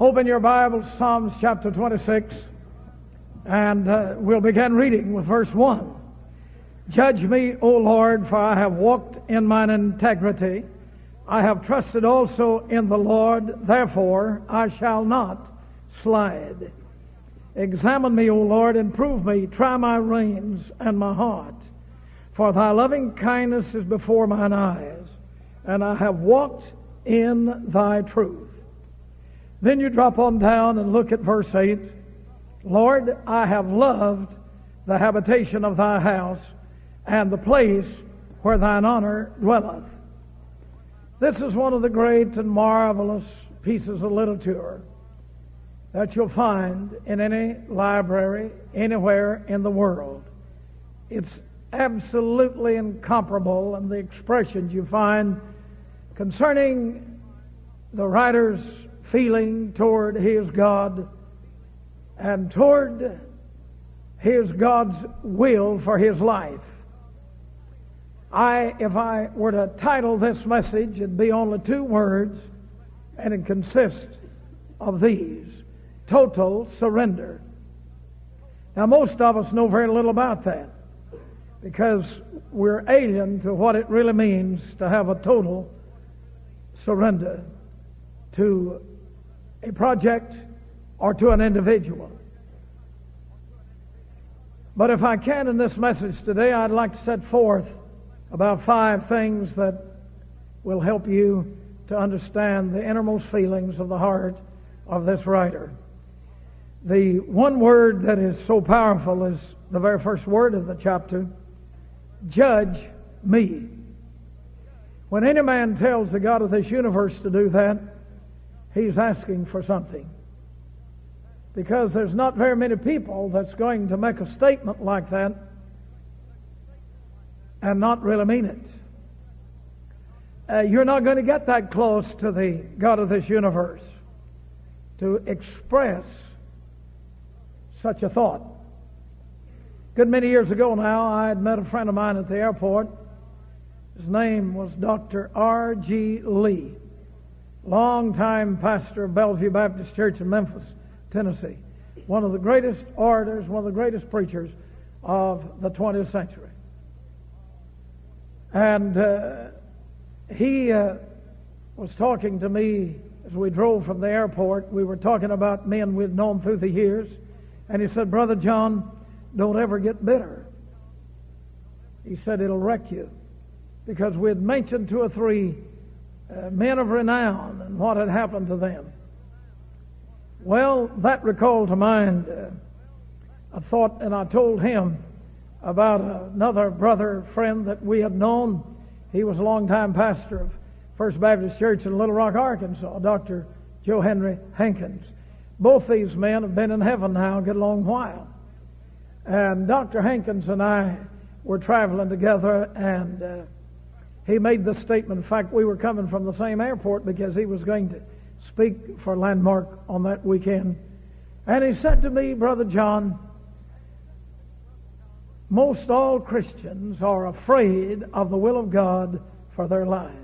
Open your Bibles, Psalms chapter 26, and uh, we'll begin reading with verse 1. Judge me, O Lord, for I have walked in mine integrity. I have trusted also in the Lord, therefore I shall not slide. Examine me, O Lord, and prove me. Try my reins and my heart. For thy loving kindness is before mine eyes, and I have walked in thy truth. Then you drop on down and look at verse 8. Lord, I have loved the habitation of thy house and the place where thine honor dwelleth. This is one of the great and marvelous pieces of literature that you'll find in any library anywhere in the world. It's absolutely incomparable and the expressions you find concerning the writer's feeling toward his God and toward his God's will for his life. I, if I were to title this message, it'd be only two words, and it consists of these total surrender. Now, most of us know very little about that because we're alien to what it really means to have a total surrender to a project or to an individual. But if I can in this message today, I'd like to set forth about five things that will help you to understand the innermost feelings of the heart of this writer. The one word that is so powerful is the very first word of the chapter judge me. When any man tells the God of this universe to do that, he's asking for something. Because there's not very many people that's going to make a statement like that and not really mean it. Uh, you're not going to get that close to the God of this universe to express such a thought. Good many years ago now, I had met a friend of mine at the airport. His name was Dr. R.G. Lee longtime pastor of Bellevue Baptist Church in Memphis, Tennessee. One of the greatest orators, one of the greatest preachers of the 20th century. And uh, he uh, was talking to me as we drove from the airport. We were talking about men we'd known through the years. And he said, Brother John, don't ever get bitter. He said, it'll wreck you. Because we had mentioned two or three uh, men of renown and what had happened to them. Well, that recalled to mind uh, a thought, and I told him about another brother friend that we had known. He was a longtime pastor of First Baptist Church in Little Rock, Arkansas, Dr. Joe Henry Hankins. Both these men have been in heaven now a good long while. And Dr. Hankins and I were traveling together, and uh, he made this statement. In fact, we were coming from the same airport because he was going to speak for Landmark on that weekend. And he said to me, Brother John, most all Christians are afraid of the will of God for their lives.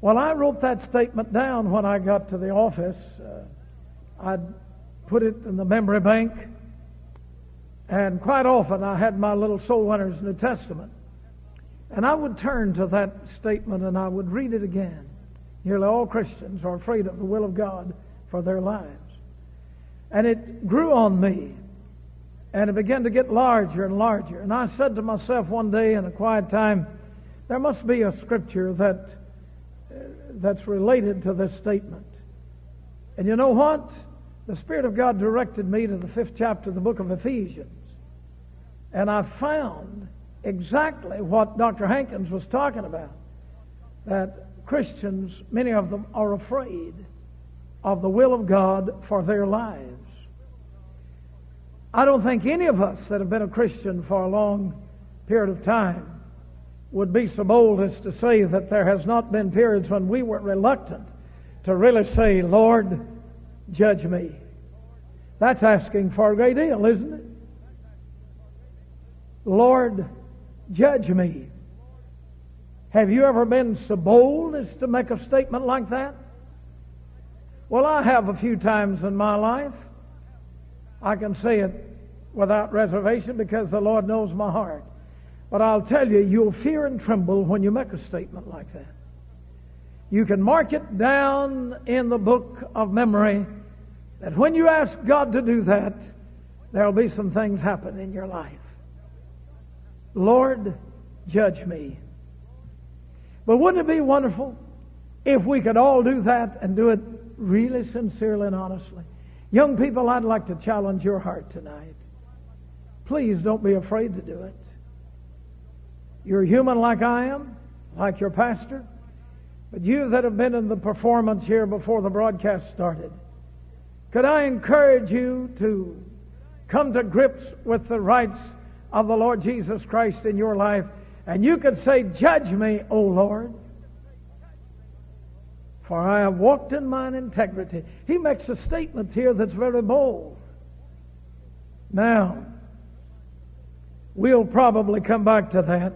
Well, I wrote that statement down when I got to the office. Uh, I'd put it in the memory bank. And quite often I had my little soul winner's New Testament. And I would turn to that statement and I would read it again. Nearly all Christians are afraid of the will of God for their lives. And it grew on me. And it began to get larger and larger. And I said to myself one day in a quiet time, there must be a scripture that, uh, that's related to this statement. And you know what? The Spirit of God directed me to the fifth chapter of the book of Ephesians. And I found exactly what Dr. Hankins was talking about. That Christians, many of them, are afraid of the will of God for their lives. I don't think any of us that have been a Christian for a long period of time would be so bold as to say that there has not been periods when we were reluctant to really say, Lord, judge me. That's asking for a great deal, isn't it? Lord, judge me. Have you ever been so bold as to make a statement like that? Well, I have a few times in my life. I can say it without reservation because the Lord knows my heart. But I'll tell you, you'll fear and tremble when you make a statement like that. You can mark it down in the book of memory that when you ask God to do that, there'll be some things happen in your life. Lord, judge me. But wouldn't it be wonderful if we could all do that and do it really sincerely and honestly? Young people, I'd like to challenge your heart tonight. Please don't be afraid to do it. You're human like I am, like your pastor. But you that have been in the performance here before the broadcast started, could I encourage you to come to grips with the rights of the Lord Jesus Christ in your life? And you could say, Judge me, O Lord, for I have walked in mine integrity. He makes a statement here that's very bold. Now, we'll probably come back to that.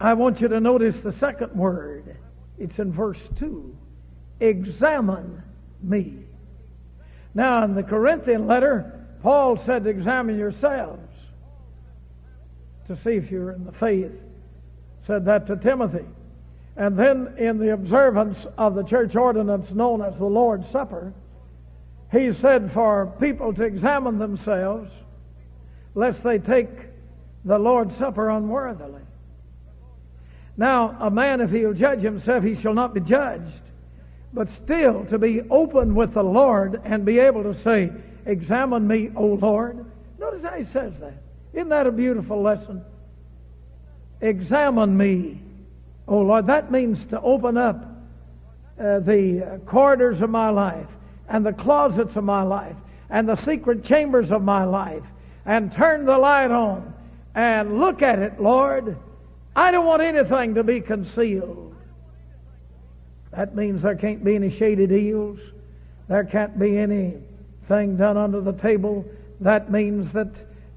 I want you to notice the second word. It's in verse 2. Examine me. Now, in the Corinthian letter, Paul said, Examine yourselves to see if you're in the faith. Said that to Timothy. And then in the observance of the church ordinance known as the Lord's Supper, he said for people to examine themselves lest they take the Lord's Supper unworthily. Now, a man, if he'll judge himself, he shall not be judged. But still, to be open with the Lord and be able to say, Examine me, O Lord. Notice how he says that. Isn't that a beautiful lesson? Examine me, O Lord. That means to open up uh, the corridors of my life and the closets of my life and the secret chambers of my life and turn the light on and look at it, Lord. I don't want anything to be concealed. That means there can't be any shady deals. There can't be anything done under the table. That means that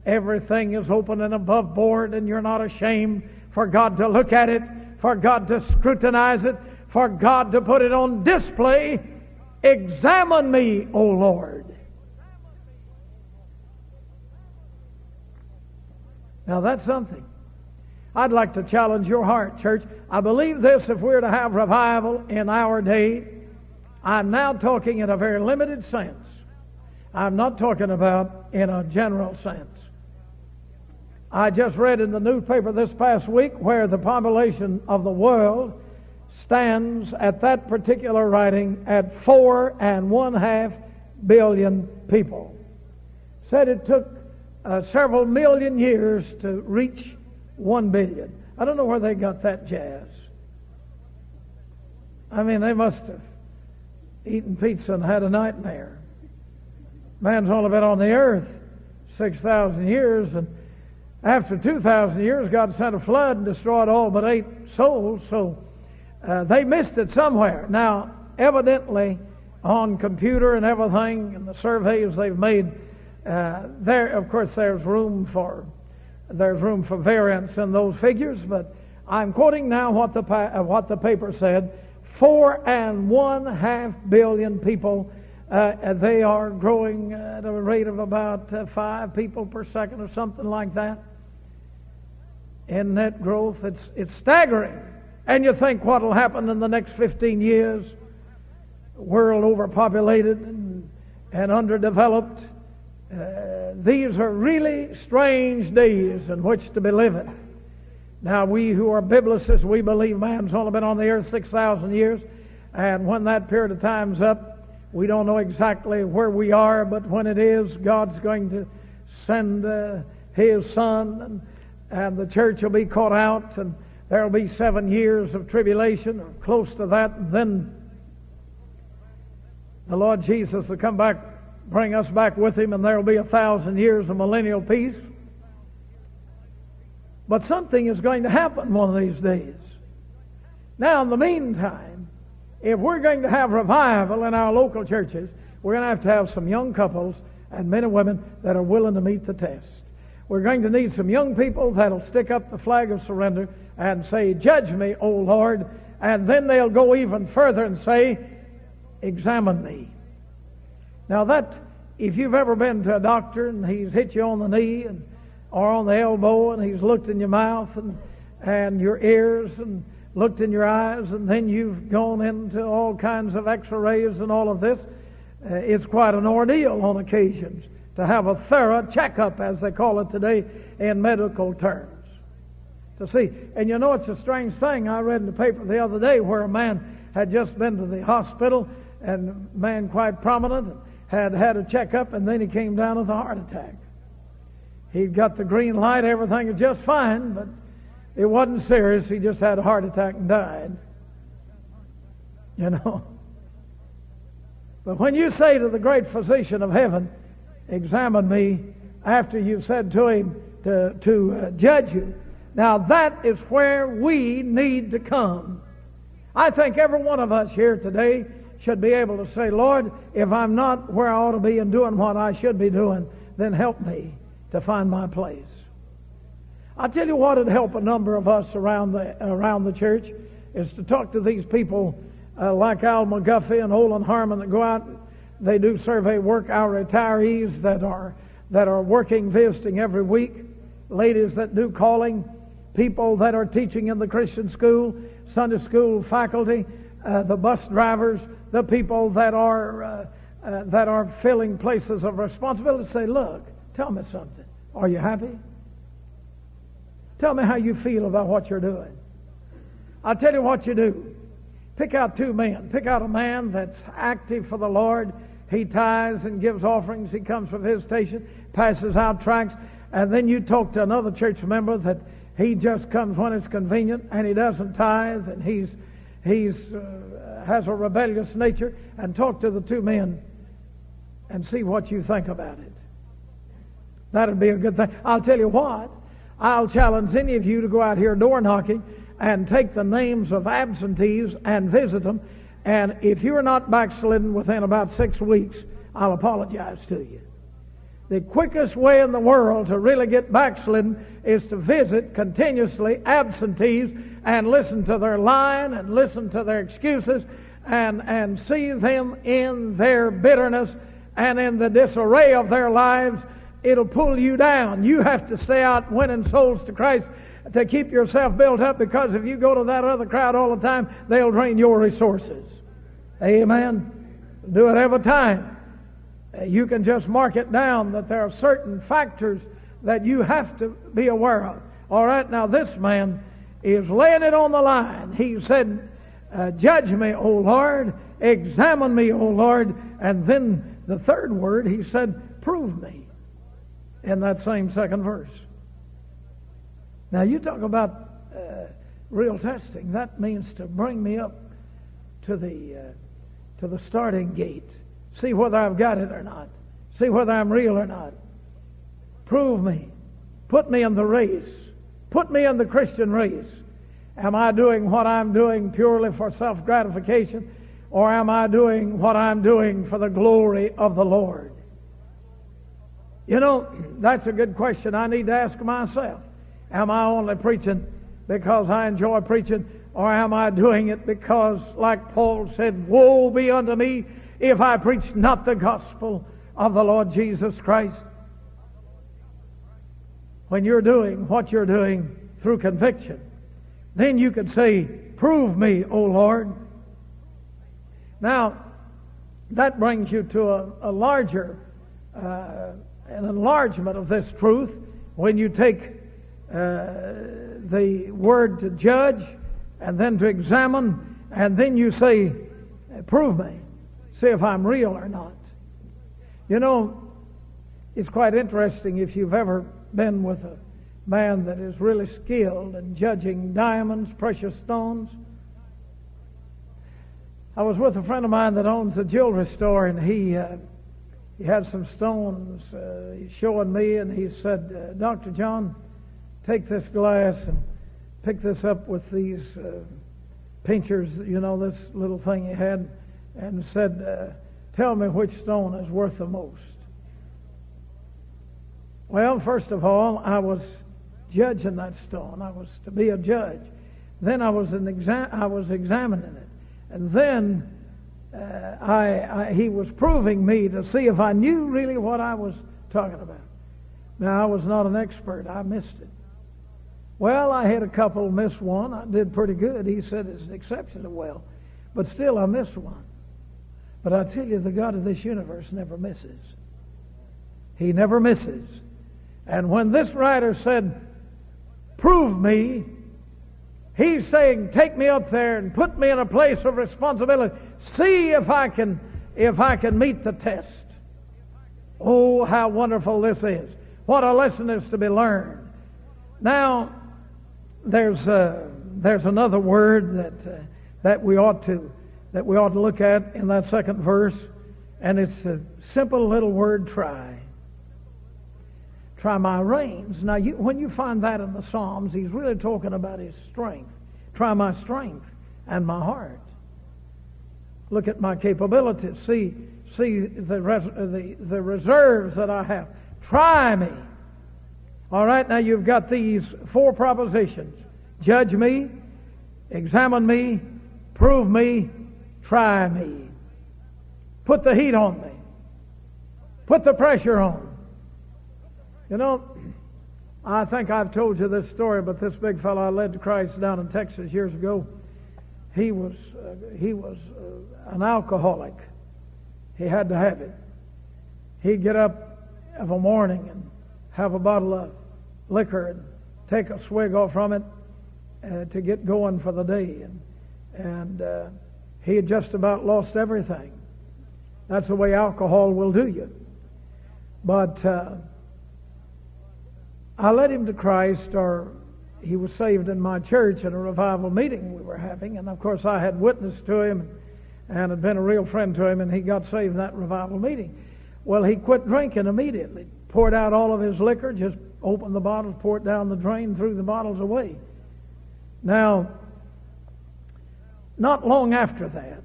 everything is open and above board and you're not ashamed for God to look at it, for God to scrutinize it, for God to put it on display. Examine me, O Lord. Now that's something. I'd like to challenge your heart, church. I believe this if we're to have revival in our day. I'm now talking in a very limited sense. I'm not talking about in a general sense. I just read in the newspaper this past week where the population of the world stands at that particular writing at four and one half billion people. Said it took uh, several million years to reach one billion. I don't know where they got that jazz. I mean, they must have eaten pizza and had a nightmare. Man's only been on the earth 6,000 years, and after 2,000 years, God sent a flood and destroyed all but eight souls, so uh, they missed it somewhere. Now, evidently, on computer and everything, and the surveys they've made, uh, there, of course, there's room for there's room for variance in those figures, but I'm quoting now what the, uh, what the paper said. Four and one half billion people, uh, they are growing at a rate of about uh, five people per second or something like that. In net growth, it's, it's staggering. And you think what will happen in the next 15 years? World overpopulated and, and underdeveloped uh, these are really strange days in which to be living. Now, we who are biblicists, we believe man's only been on the earth 6,000 years, and when that period of time's up, we don't know exactly where we are, but when it is, God's going to send uh, His Son, and, and the church will be caught out, and there will be seven years of tribulation, or close to that, and then the Lord Jesus will come back bring us back with him, and there will be a thousand years of millennial peace. But something is going to happen one of these days. Now, in the meantime, if we're going to have revival in our local churches, we're going to have to have some young couples and men and women that are willing to meet the test. We're going to need some young people that'll stick up the flag of surrender and say, Judge me, O Lord. And then they'll go even further and say, examine me. Now that, if you've ever been to a doctor and he's hit you on the knee and, or on the elbow and he's looked in your mouth and, and your ears and looked in your eyes and then you've gone into all kinds of x-rays and all of this, uh, it's quite an ordeal on occasions to have a thorough checkup, as they call it today in medical terms. To see, and you know it's a strange thing. I read in the paper the other day where a man had just been to the hospital, and a man quite prominent had had a checkup, and then he came down with a heart attack. He'd got the green light, everything was just fine, but it wasn't serious. He just had a heart attack and died. You know. But when you say to the great physician of heaven, examine me after you've said to him to, to uh, judge you, now that is where we need to come. I think every one of us here today should be able to say, Lord, if I'm not where I ought to be and doing what I should be doing, then help me to find my place. I tell you what would help a number of us around the around the church is to talk to these people uh, like Al McGuffey and Olin Harmon that go out. They do survey work. Our retirees that are that are working, visiting every week, ladies that do calling, people that are teaching in the Christian school, Sunday school faculty, uh, the bus drivers, the people that are uh, uh that are filling places of responsibility. Say, look, tell me something. Are you happy? Tell me how you feel about what you're doing. I'll tell you what you do. Pick out two men. Pick out a man that's active for the Lord. He tithes and gives offerings. He comes from his station, passes out tracts, and then you talk to another church member that he just comes when it's convenient and he doesn't tithe and he's he's uh, has a rebellious nature and talk to the two men and see what you think about it. That'd be a good thing. I'll tell you what. I'll challenge any of you to go out here door knocking and take the names of absentees and visit them. And if you're not backslidden within about six weeks, I'll apologize to you. The quickest way in the world to really get backslidden is to visit continuously absentees and listen to their lying and listen to their excuses and, and see them in their bitterness and in the disarray of their lives it'll pull you down. You have to stay out winning souls to Christ to keep yourself built up because if you go to that other crowd all the time, they'll drain your resources. Amen. Do it every time. You can just mark it down that there are certain factors that you have to be aware of. All right, now this man is laying it on the line. He said, uh, Judge me, O Lord, examine me, O Lord. And then the third word, he said, Prove me in that same second verse. Now, you talk about uh, real testing. That means to bring me up to the, uh, to the starting gate. See whether I've got it or not. See whether I'm real or not. Prove me. Put me in the race. Put me in the Christian race. Am I doing what I'm doing purely for self gratification? Or am I doing what I'm doing for the glory of the Lord? You know, that's a good question I need to ask myself. Am I only preaching because I enjoy preaching, or am I doing it because, like Paul said, Woe be unto me if I preach not the gospel of the Lord Jesus Christ? When you're doing what you're doing through conviction, then you could say, Prove me, O Lord. Now, that brings you to a, a larger uh, an enlargement of this truth when you take uh, the word to judge and then to examine and then you say, prove me. See if I'm real or not. You know, it's quite interesting if you've ever been with a man that is really skilled in judging diamonds, precious stones. I was with a friend of mine that owns a jewelry store, and he uh, he had some stones uh, showing me, and he said, uh, Dr. John, take this glass and pick this up with these uh, pinchers, you know, this little thing he had, and said, uh, Tell me which stone is worth the most. Well, first of all, I was judging that stone. I was to be a judge. Then I was, an exa- I was examining it. And then uh, I, I, he was proving me to see if I knew really what I was talking about. Now, I was not an expert. I missed it. Well, I had a couple miss one. I did pretty good. He said it's exceptionally well. But still, I missed one. But I tell you, the God of this universe never misses. He never misses. And when this writer said, Prove me, he's saying, Take me up there and put me in a place of responsibility. See if I can, if I can meet the test. Oh, how wonderful this is. What a lesson is to be learned. Now, there's, uh, there's another word that, uh, that we ought to that we ought to look at in that second verse, and it's a simple little word, try. Try my reins. Now, you, when you find that in the Psalms, he's really talking about his strength. Try my strength and my heart. Look at my capabilities. See, see the, res, the, the reserves that I have. Try me. All right, now you've got these four propositions judge me, examine me, prove me, try me. Put the heat on me. Put the pressure on. You know, I think I've told you this story, but this big fellow I led to Christ down in Texas years ago, he was uh, he was uh, an alcoholic. He had to have it. He'd get up of a morning and have a bottle of liquor and take a swig off from it uh, to get going for the day, and and uh, he had just about lost everything. That's the way alcohol will do you. But uh, I led him to Christ, or he was saved in my church in a revival meeting we were having, and of course I had witnessed to him and had been a real friend to him, and he got saved in that revival meeting. Well, he quit drinking immediately, poured out all of his liquor, just opened the bottles, poured down the drain, threw the bottles away. Now, not long after that,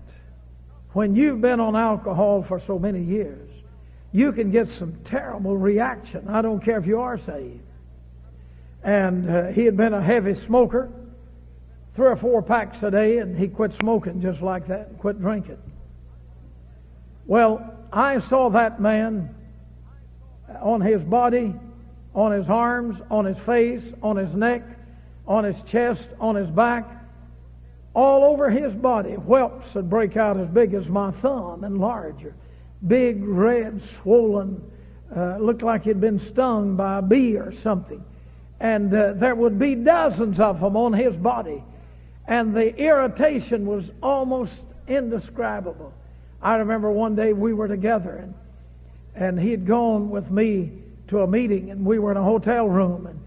when you've been on alcohol for so many years, you can get some terrible reaction. I don't care if you are saved. And uh, he had been a heavy smoker, three or four packs a day, and he quit smoking just like that and quit drinking. Well, I saw that man on his body, on his arms, on his face, on his neck, on his chest, on his back, all over his body. Whelps would break out as big as my thumb and larger. Big, red, swollen, uh, looked like he'd been stung by a bee or something. And uh, there would be dozens of them on his body. And the irritation was almost indescribable. I remember one day we were together and, and he had gone with me to a meeting and we were in a hotel room and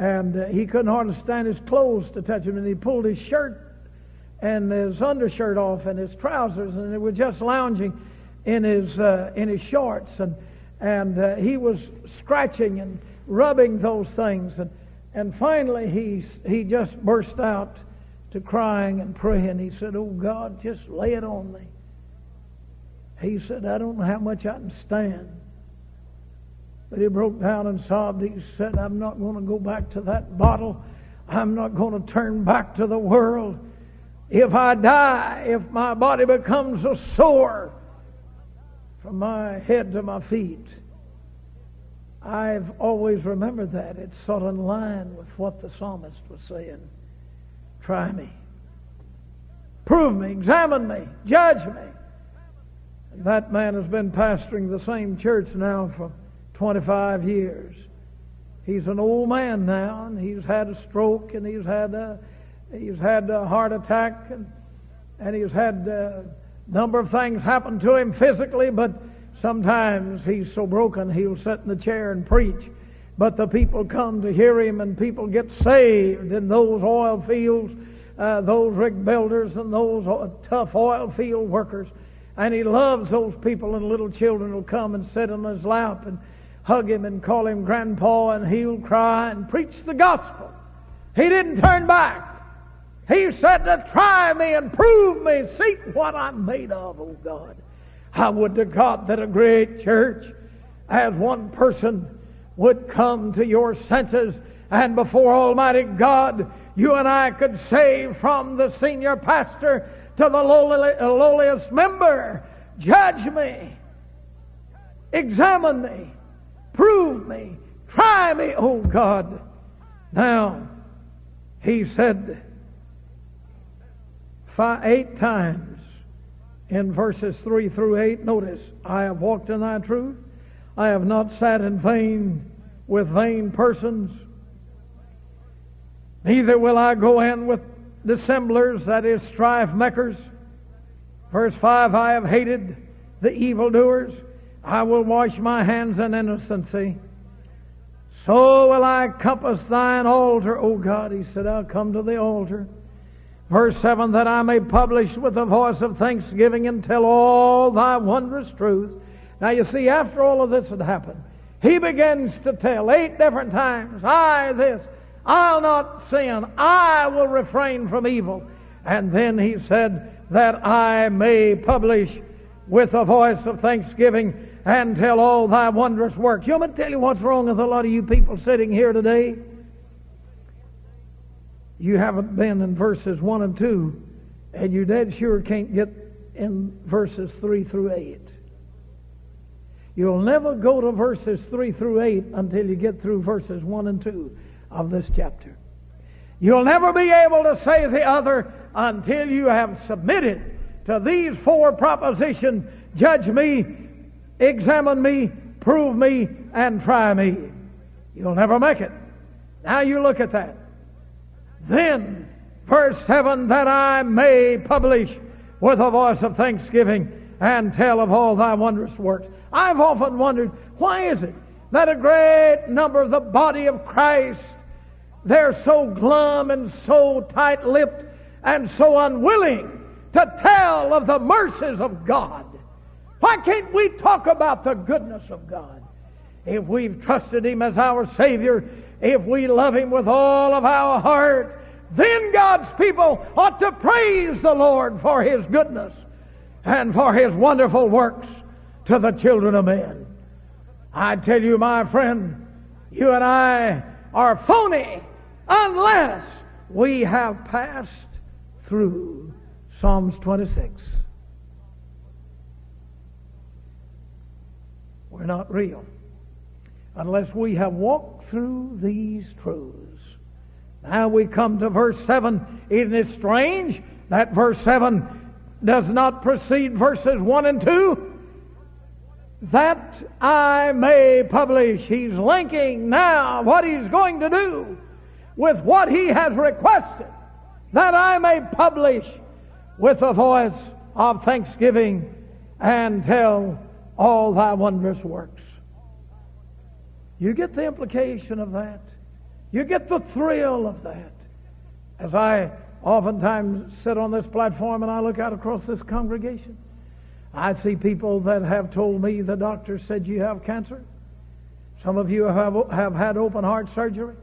and uh, he couldn't hardly stand his clothes to touch him, and he pulled his shirt and his undershirt off and his trousers, and they were just lounging in his uh, in his shorts, and and uh, he was scratching and rubbing those things, and and finally he he just burst out to crying and praying. He said, "Oh God, just lay it on me." He said, "I don't know how much I can stand." But he broke down and sobbed. He said, I'm not going to go back to that bottle. I'm not going to turn back to the world. If I die, if my body becomes a sore from my head to my feet, I've always remembered that. It's sort of in line with what the psalmist was saying. Try me. Prove me. Examine me. Judge me. That man has been pastoring the same church now for 25 years. He's an old man now, and he's had a stroke, and he's had a, he's had a heart attack, and, and he's had a number of things happen to him physically, but sometimes he's so broken he'll sit in the chair and preach. But the people come to hear him, and people get saved in those oil fields, uh, those rig builders, and those tough oil field workers. And he loves those people, and little children will come and sit on his lap and hug him and call him grandpa, and he'll cry and preach the gospel. He didn't turn back. He said to try me and prove me, see what I'm made of, oh God. I would to God that a great church, as one person, would come to your senses and before Almighty God, you and I could say from the senior pastor to the lowly, lowliest member, Judge me, examine me, prove me, try me, O God. Now, he said five, eight times in verses 3 through 8, notice, I have walked in thy truth. I have not sat in vain with vain persons. Neither will I go in with dissemblers, that is, strife makers. Verse 5 I have hated the evildoers. I will wash my hands in innocency. So will I compass thine altar, O God. He said, I'll come to the altar. Verse 7 That I may publish with the voice of thanksgiving and tell all thy wondrous truths. Now you see, after all of this had happened, he begins to tell eight different times, I this, I'll not sin, I will refrain from evil. And then he said, That I may publish with a voice of thanksgiving and tell all thy wondrous works. You want me to tell you what's wrong with a lot of you people sitting here today? You haven't been in verses 1 and 2, and you dead sure can't get in verses 3 through 8. You'll never go to verses 3 through 8 until you get through verses 1 and 2 of this chapter. You'll never be able to say the other until you have submitted to these four propositions judge me, examine me, prove me, and try me. You'll never make it. Now you look at that. Then, verse 7 that I may publish with a voice of thanksgiving and tell of all thy wondrous works. I've often wondered, why is it that a great number of the body of Christ, they're so glum and so tight-lipped and so unwilling to tell of the mercies of God? Why can't we talk about the goodness of God? If we've trusted Him as our Savior, if we love Him with all of our heart, then God's people ought to praise the Lord for His goodness and for His wonderful works to the children of men. I tell you, my friend, you and I are phony unless we have passed through Psalms 26. We're not real unless we have walked through these truths. Now we come to verse 7. Isn't it strange that verse 7 does not precede verses 1 and 2? That I may publish. He's linking now what he's going to do with what he has requested. That I may publish with a voice of thanksgiving and tell all thy wondrous works. You get the implication of that. You get the thrill of that. As I oftentimes sit on this platform and I look out across this congregation, I see people that have told me the doctor said you have cancer. Some of you have, have had open heart surgery.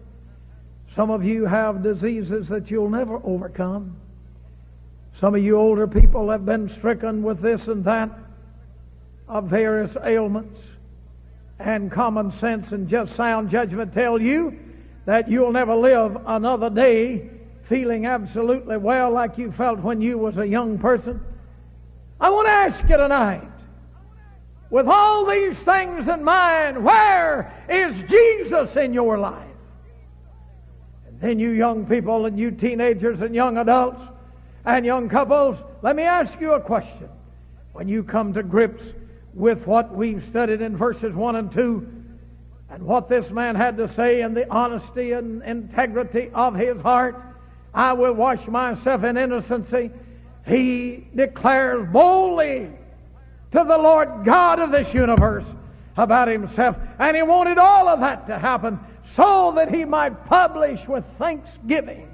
Some of you have diseases that you'll never overcome. Some of you older people have been stricken with this and that of various ailments. And common sense and just sound judgment tell you that you'll never live another day feeling absolutely well like you felt when you was a young person. I want to ask you tonight, with all these things in mind, where is Jesus in your life? And then you young people and you teenagers and young adults and young couples, let me ask you a question. When you come to grips with what we've studied in verses 1 and 2, and what this man had to say and the honesty and integrity of his heart. I will wash myself in innocency. He declares boldly to the Lord God of this universe about himself. And he wanted all of that to happen so that he might publish with thanksgiving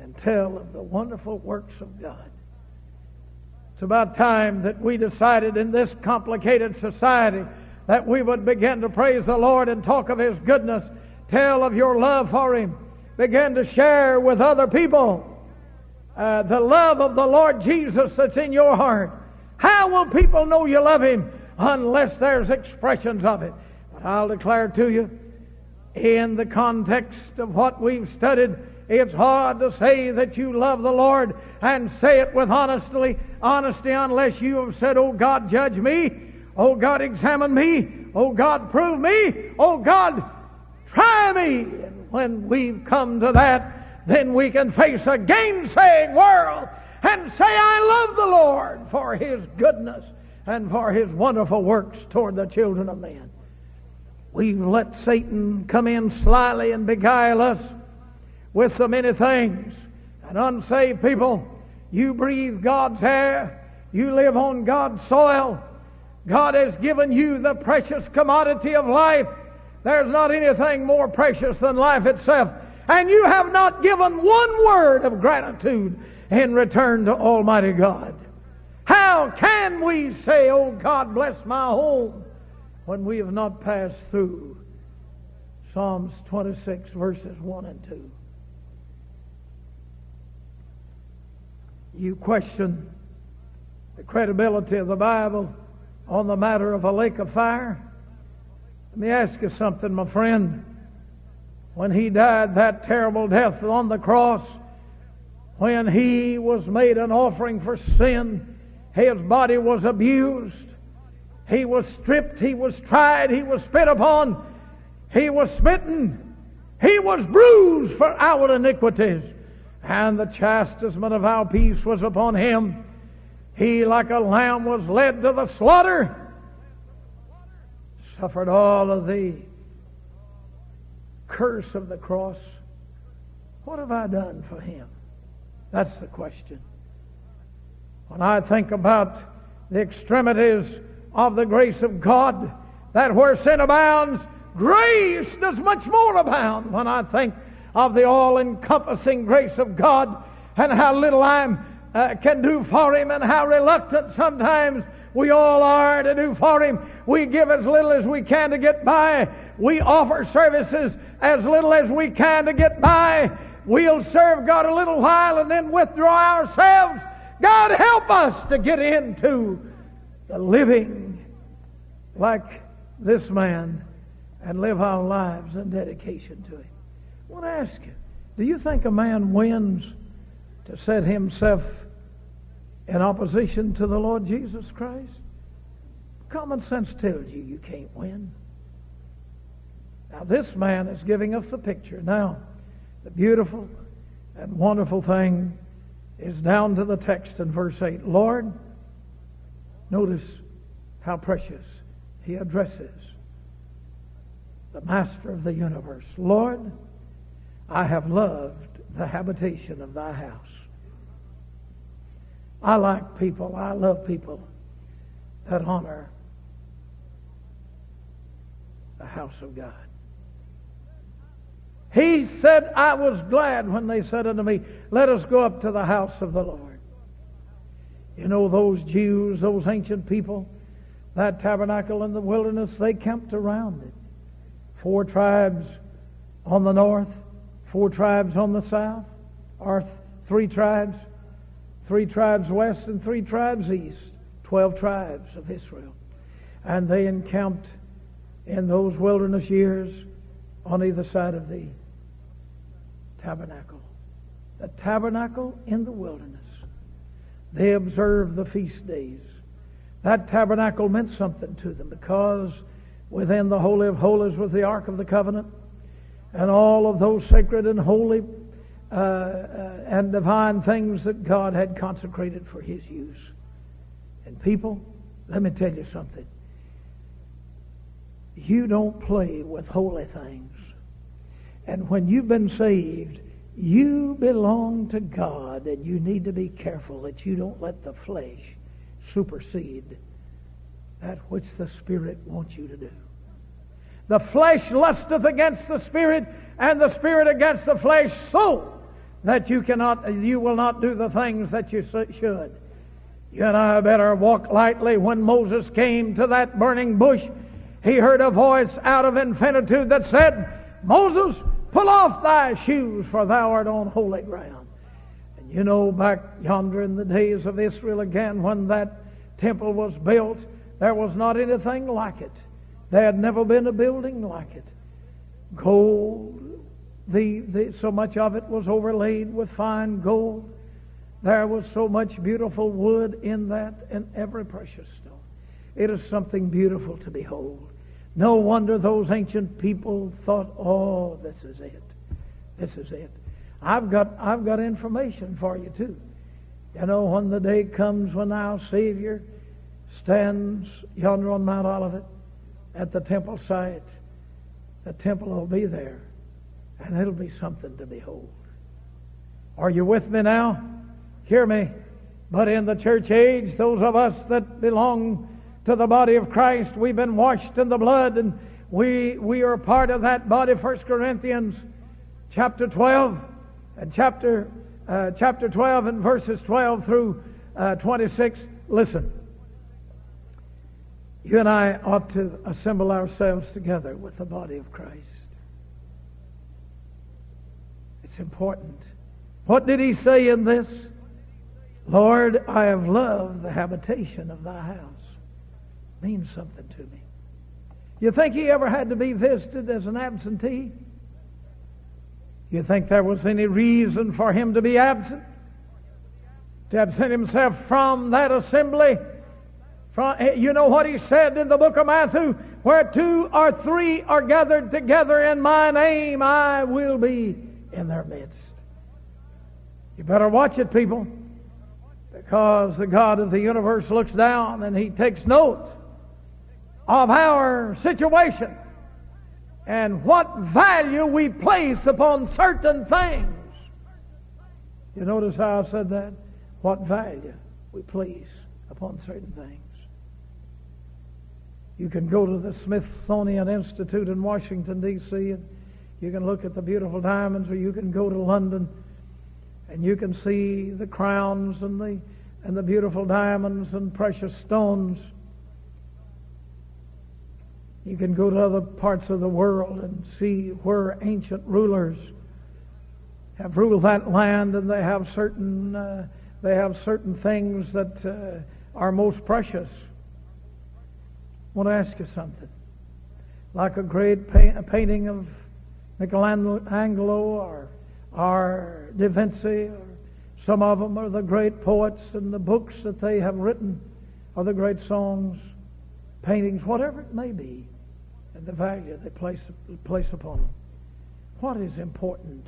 and tell of the wonderful works of God. It's about time that we decided in this complicated society that we would begin to praise the Lord and talk of His goodness, tell of your love for Him, begin to share with other people uh, the love of the Lord Jesus that's in your heart. How will people know you love Him unless there's expressions of it? But I'll declare to you, in the context of what we've studied, It's hard to say that you love the Lord and say it with honesty, honesty unless you have said, Oh God, judge me. Oh God, examine me. Oh God, prove me. Oh God, try me. And when we've come to that, then we can face a gainsaying world and say, I love the Lord for His goodness and for His wonderful works toward the children of men. We've let Satan come in slyly and beguile us with so many things. And unsaved people, you breathe God's air, you live on God's soil. God has given you the precious commodity of life. There's not anything more precious than life itself. And you have not given one word of gratitude in return to Almighty God. How can we say, Oh God, bless my home, when we have not passed through Psalms 26, verses 1 and 2? You question the credibility of the Bible on the matter of a lake of fire. Let me ask you something, my friend. When he died that terrible death on the cross, when he was made an offering for sin, his body was abused. He was stripped. He was tried. He was spit upon. He was smitten. He was bruised for our iniquities. And the chastisement of our peace was upon him. He, like a lamb, was led to the slaughter. Suffered all of the curse of the cross. What have I done for him? That's the question. When I think about the extremities of the grace of God, that where sin abounds, grace does much more abound. When I think of the all-encompassing grace of God and how little I uh, can do for Him and how reluctant sometimes we all are to do for Him. We give as little as we can to get by. We offer services as little as we can to get by. We'll serve God a little while and then withdraw ourselves. God help us to get into the living like this man and live our lives in dedication to Him. I want to ask you, do you think a man wins to set himself in opposition to the Lord Jesus Christ? Common sense tells you you can't win. Now, this man is giving us the picture. Now, the beautiful and wonderful thing is down to the text in verse 8. Lord, notice how precious he addresses the master of the universe. Lord, I have loved the habitation of thy house. I like people, I love people that honor the house of God. He said, I was glad when they said unto me, Let us go up to the house of the Lord. You know, those Jews, those ancient people, that tabernacle in the wilderness, they camped around it. Four tribes on the north, four tribes on the south, or three tribes, three tribes west and three tribes east, twelve tribes of Israel. And they encamped in those wilderness years on either side of the tabernacle. The tabernacle in the wilderness. They observed the feast days. That tabernacle meant something to them because within the Holy of Holies was the Ark of the Covenant and all of those sacred and holy uh, uh, and divine things that God had consecrated for His use. And people, let me tell you something. You don't play with holy things. And when you've been saved, you belong to God, and you need to be careful that you don't let the flesh supersede that which the Spirit wants you to do. The flesh lusteth against the Spirit, and the Spirit against the flesh, so that you cannot, you will not do the things that you should. You and I better walk lightly. When Moses came to that burning bush, he heard a voice out of infinitude that said, Moses, pull off thy shoes, for thou art on holy ground. And you know, back yonder in the days of Israel again, when that temple was built, there was not anything like it. There had never been a building like it. Gold, The, the, so much of it was overlaid with fine gold. There was so much beautiful wood in that and every precious stone. It is something beautiful to behold. No wonder those ancient people thought, oh, this is it. This is it. I've got, I've got information for you, too. You know, when the day comes when our Savior stands yonder on Mount Olivet at the temple site, the temple will be there, and it'll be something to behold. Are you with me now? Hear me. But in the church age, those of us that belong to the body of Christ, we've been washed in the blood, and we, we are part of that body. 1 Corinthians chapter 12 and chapter, uh, chapter 12 and verses 12 through uh, 26. Listen. You and I ought to assemble ourselves together with the body of Christ. It's important. What did he say in this? Lord, I have loved the habitation of thy house. Means something to me. You think he ever had to be visited as an absentee? You think there was any reason for him to be absent? To absent himself from that assembly? Eh, you know what he said in the book of Matthew? Where two or three are gathered together in my name, I will be in their midst. You better watch it, people, because the God of the universe looks down and he takes note of our situation and what value we place upon certain things. You notice how I said that? What value we place upon certain things. You can go to the Smithsonian Institute in Washington, D.C., and you can look at the beautiful diamonds, or you can go to London and you can see the crowns and the, and the beautiful diamonds and precious stones. You can go to other parts of the world and see where ancient rulers have ruled that land, and they have certain uh, they have certain things that uh, are most precious. I want to ask you something. Like a great pa- a painting of Michelangelo or or Da Vinci, or some of them are the great poets and the books that they have written, or the great songs, paintings, whatever it may be, and the value they place, place upon them. What is important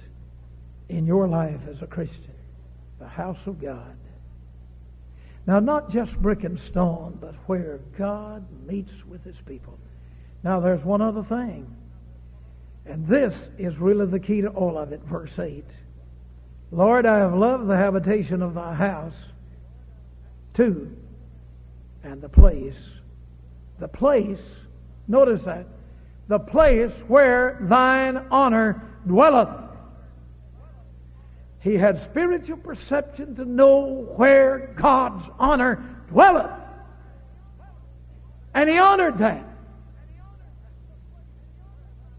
in your life as a Christian? The house of God. Now, not just brick and stone, but where God meets with his people. Now, there's one other thing. And this is really the key to all of it, verse 8. Lord, I have loved the habitation of thy house. Two, and the place. The place, notice that, the place where thine honor dwelleth. He had spiritual perception to know where God's honor dwelleth. And he honored that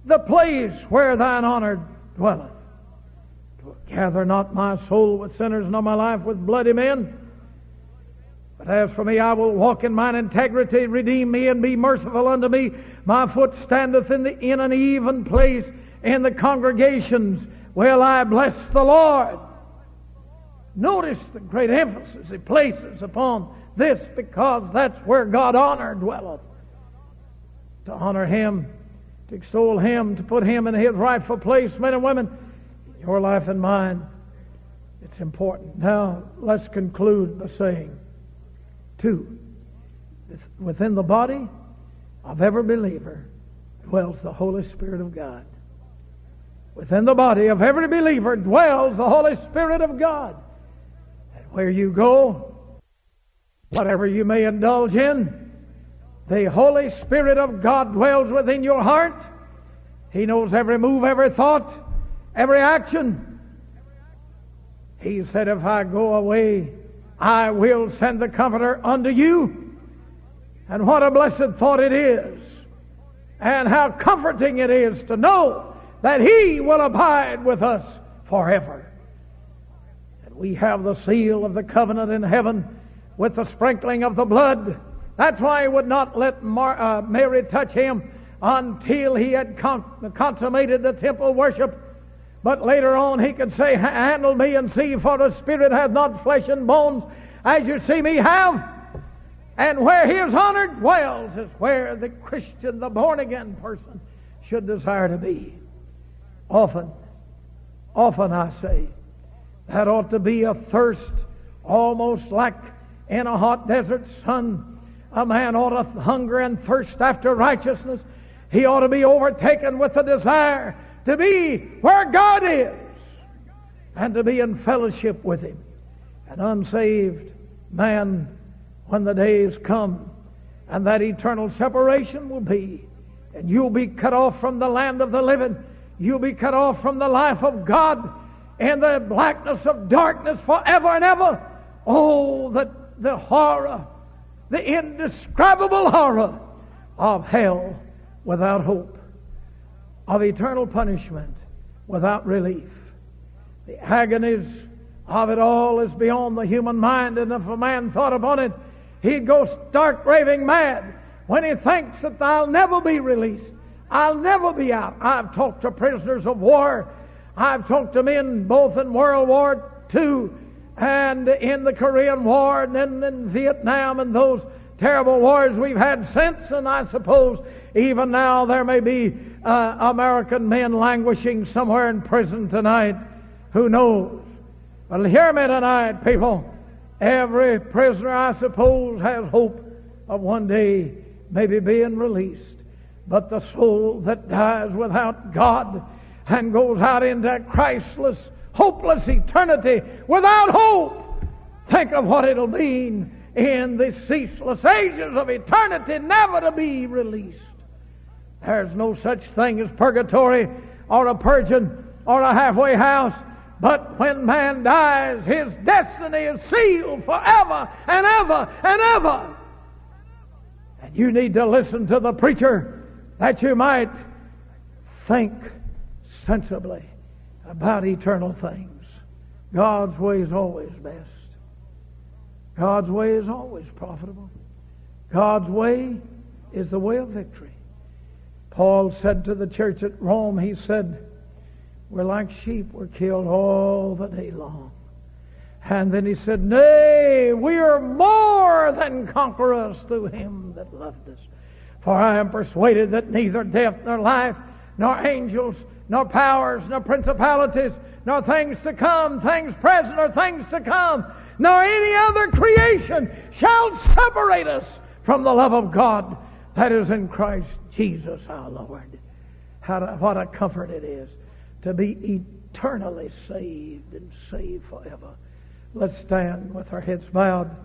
the place where thine honor dwelleth. Gather not my soul with sinners, nor my life with bloody men. But as for me, I will walk in mine integrity, redeem me, and be merciful unto me. My foot standeth in, the, in an even place in the congregations. Will I bless the Lord? Notice the great emphasis he places upon this because that's where God honor dwelleth. To honor him to extol Him, to put Him in His rightful place, men and women, your life and mine. It's important. Now, let's conclude by saying, two, within the body of every believer dwells the Holy Spirit of God. Within the body of every believer dwells the Holy Spirit of God. And where you go, whatever you may indulge in, the Holy Spirit of God dwells within your heart. He knows every move, every thought, every action. He said, If I go away, I will send the Comforter unto you. And what a blessed thought it is. And how comforting it is to know that He will abide with us forever. And we have the seal of the covenant in heaven with the sprinkling of the blood that's why he would not let Mar- uh, Mary touch him until he had con- consummated the temple worship. But later on he could say, Handle me and see, for the Spirit hath not flesh and bones, as you see me have. And where he is honored dwells is where the Christian, the born again person, should desire to be. Often, often I say, that ought to be a thirst almost like in a hot desert sun. A man ought to hunger and thirst after righteousness. He ought to be overtaken with the desire to be where God is and to be in fellowship with Him. An unsaved man, when the days come and that eternal separation will be, and you'll be cut off from the land of the living, you'll be cut off from the life of God in the blackness of darkness forever and ever. Oh, the, the horror, the indescribable horror of hell without hope, of eternal punishment without relief. The agonies of it all is beyond the human mind, and if a man thought upon it, he'd go stark raving mad when he thinks that I'll never be released. I'll never be out. I've talked to prisoners of war. I've talked to men both in World War II and in the Korean War and then in Vietnam and those terrible wars we've had since. And I suppose even now there may be uh, American men languishing somewhere in prison tonight. Who knows? But hear me tonight, people. Every prisoner, I suppose, has hope of one day maybe being released. But the soul that dies without God and goes out into Christless, hopeless eternity without hope, think of what it'll mean in the ceaseless ages of eternity never to be released. There's no such thing as purgatory or a purging or a halfway house. But when man dies, his destiny is sealed forever and ever and ever. And you need to listen to the preacher that you might think sensibly about eternal things. God's way is always best. God's way is always profitable. God's way is the way of victory. Paul said to the church at Rome, he said, We're like sheep, we're killed all the day long. And then he said, Nay, we are more than conquerors through him that loved us. For I am persuaded that neither death nor life, nor angels, nor powers, nor principalities, nor things to come, things present or things to come, nor any other creation shall separate us from the love of God that is in Christ Jesus our Lord. How to, what a comfort it is to be eternally saved and saved forever. Let's stand with our heads bowed.